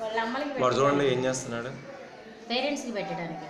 వాళ్ళ అమ్మలకి వాడు చూడండి ఏం చేస్తున్నాడు? పేరెంట్స్కి పెట్టడానికి.